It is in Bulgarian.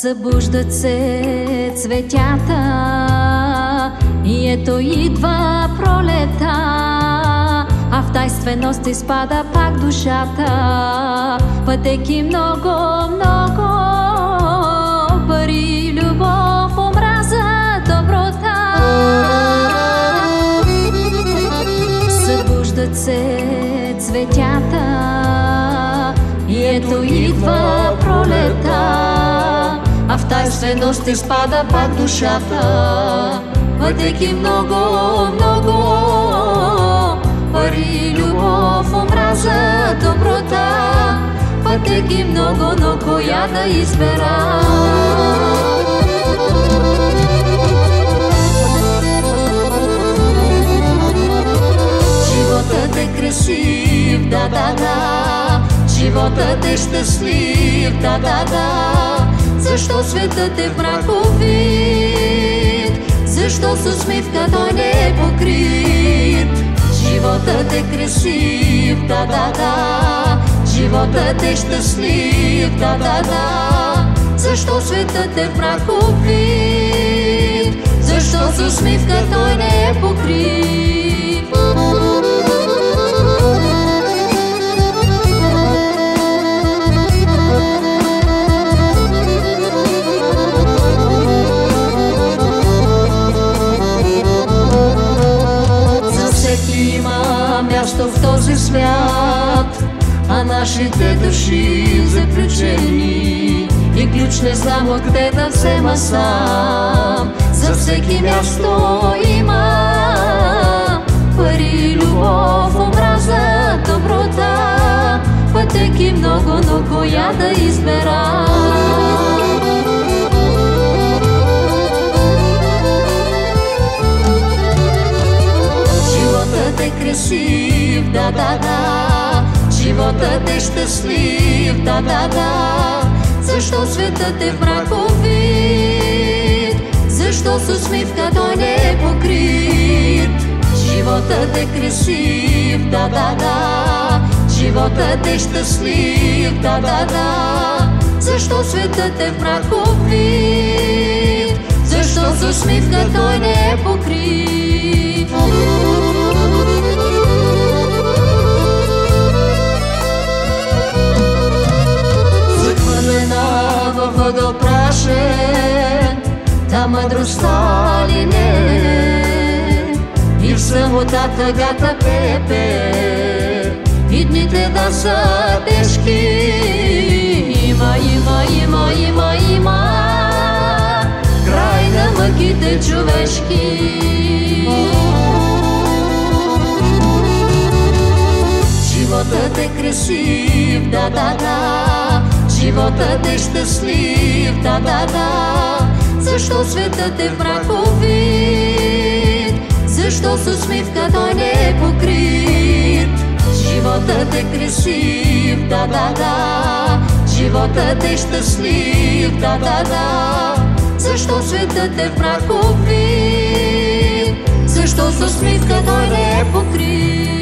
Събуждат се цветята и ето идва пролета, а в тайственост изпада пак душата. Пътеки много, много, пари, любов, омраза. Събуждат се цветята и ето идва пролета а в тайственост изпада пак душата. Пътеки много, много, пари, любов, омраза, доброта. Пътеки много, но коя да избера? Животът е красив, да, да, да. Животът е щастлив, да, да, да. Защо светът е в мраков вид? Защо с усмивка той не е покрит? Животът е красив, да, да, да Животът е щастлив, да, да, да Защо светът е в? Защо с усмивка той не е покрит? Място в този свят, а нашите души заключени и ключ не знам откъде да взема сам. За всеки място има пари, любов, омраза, доброта, пътеки много, но коя да избера? Животът е красив, да, да, да Животът е щастлив, да, да, да Защо светът е в мраков? Защо с усмивка той не е покрит? Животът е красив, да, да, да Животът е щастлив, да, да, да Защо светът е в мраков? Защо с усмивка той не е покрит? Мъдростта ли не? И в самота тъгата пепе, и дните да са тежки. Има, има, има, има, има, край на мъките човешки. Животът е красив, да, да, да, Животът е щастлив, да, да, да Защо светът е в мраков? Защо с усмивка не е покрит? Животът е красив, да, да, да Животът е щастлив, да, да, да Защо светът е в мраков? Защо с усмивка не е покрит?